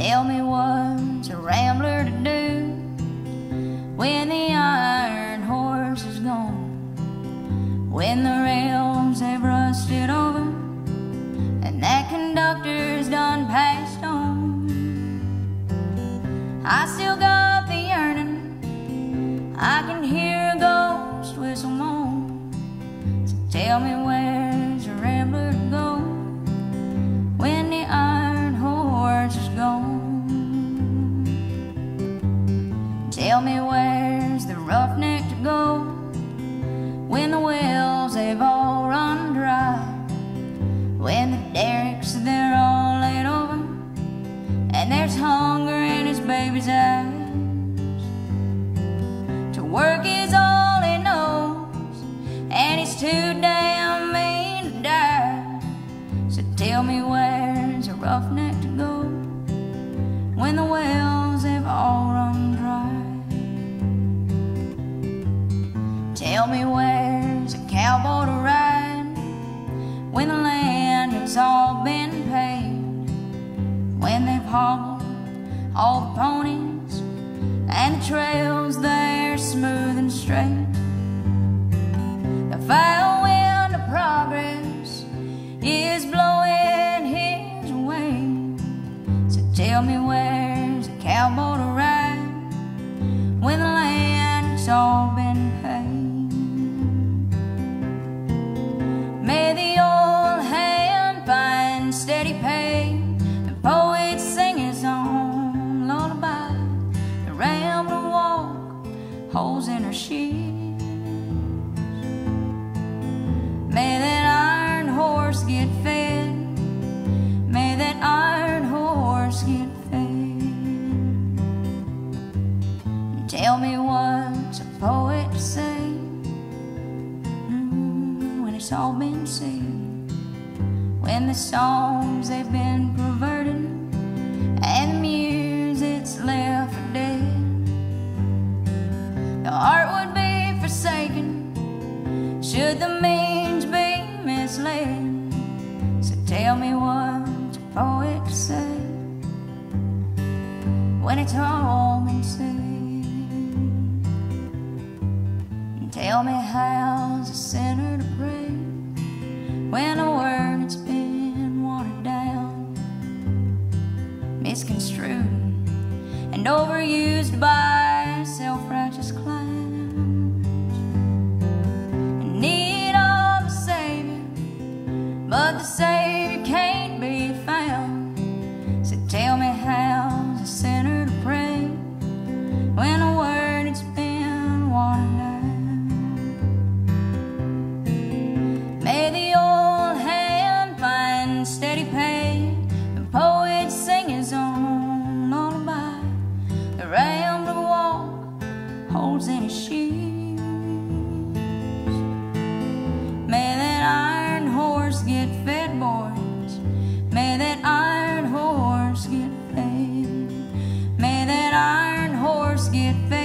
Tell me what's a rambler to do when the iron horse is gone, when the rails have rusted over, and that conductor's done passed on. I still got the yearning, I can hear a ghost whistle moan. So tell me what. When the wells have all run dry, when the derricks they're all laid over, and there's hunger in his baby's eyes. To work is all he knows, and he's too damn mean to die. So tell me where's a roughneck to go when the wells have all run dry. Tell me where's a cowboy to ride when the land has all been paid, when they've hobbled all the ponies and the trails they're smooth and straight. The foul wind of progress is blowing his way. So tell me where's a cowboy to ride when the land's all been steady pay, the poet sing his own lullaby, the rambler walk holes in her shoes. May that iron horse get fed, may that iron horse get fed. Tell me what's a poet say mm, when it's all been said. When the songs they've been perverted and the music's left for dead. The art would be forsaken should the means be misled. So tell me what a poet say when it's said. And tell me how's a sinner to pray when a word overused by self-righteous clowns. In need of a savior, but the savior can't holes in his shoes. May that iron horse get fed, boys. May that iron horse get fed. May that iron horse get fed.